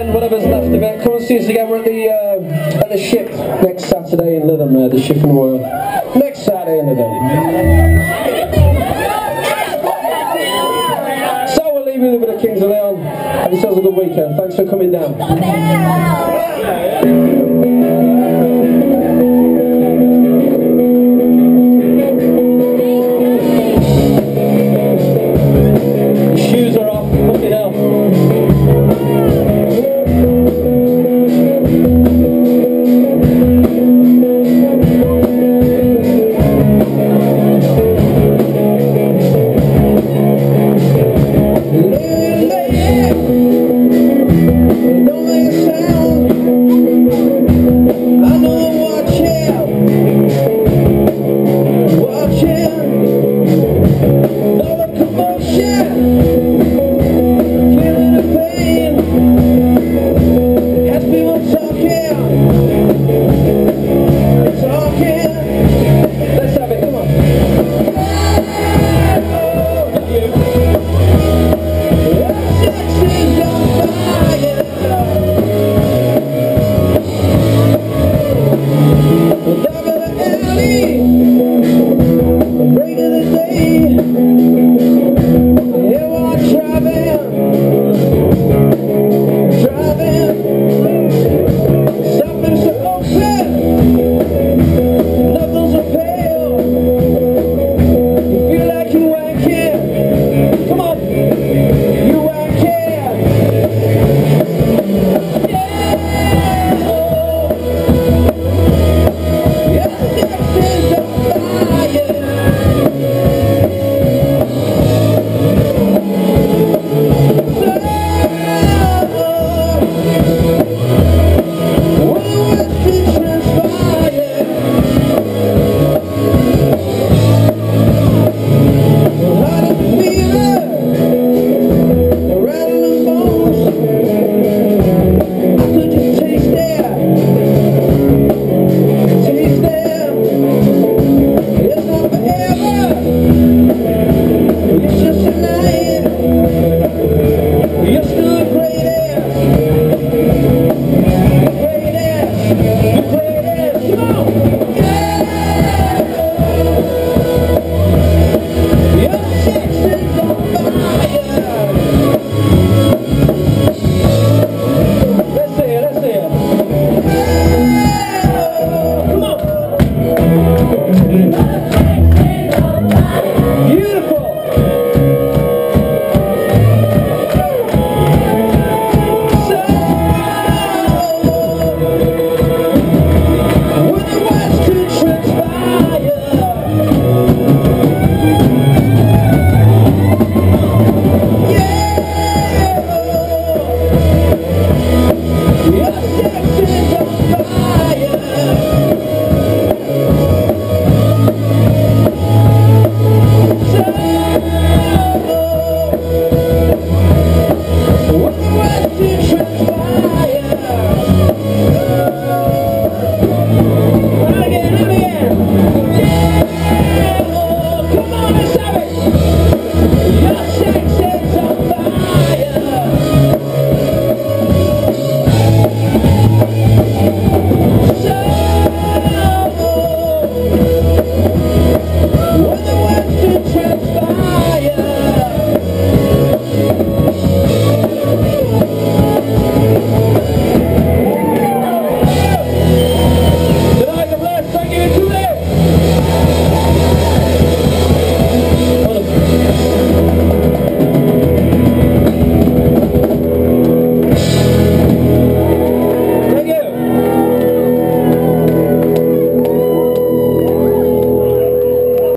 whatever's left of it. Come and see us again. We're at the uh, at the ship next Saturday in Lytham, uh, the ship and Royal. Next Saturday in Lytham. So we'll leave you with the Kings of Leon. Have yourselves a good weekend. Thanks for coming down.